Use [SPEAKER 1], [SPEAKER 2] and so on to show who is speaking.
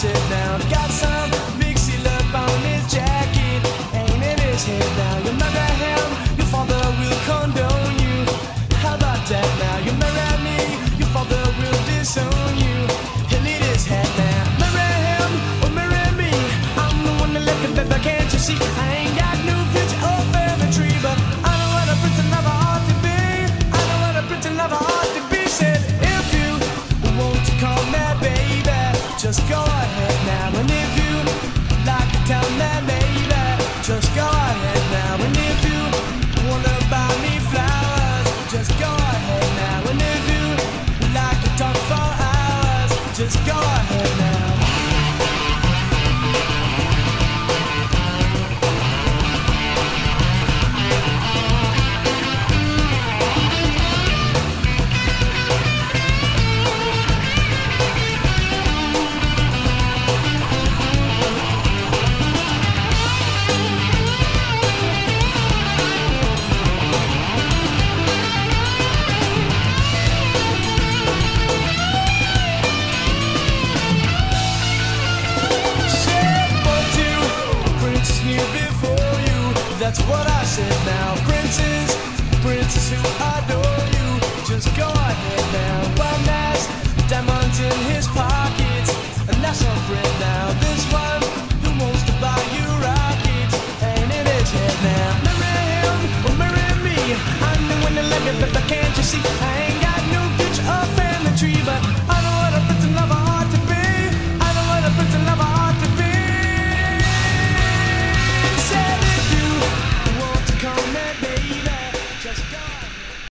[SPEAKER 1] sit down. Got some. that's what I said now. Princess, princess who adore you, just go ahead now. One diamonds in his pockets, and that's our friend now. This one who wants to buy you rockets, ain't in his head now. Marry him or marry me, I'm the winner, can't you see?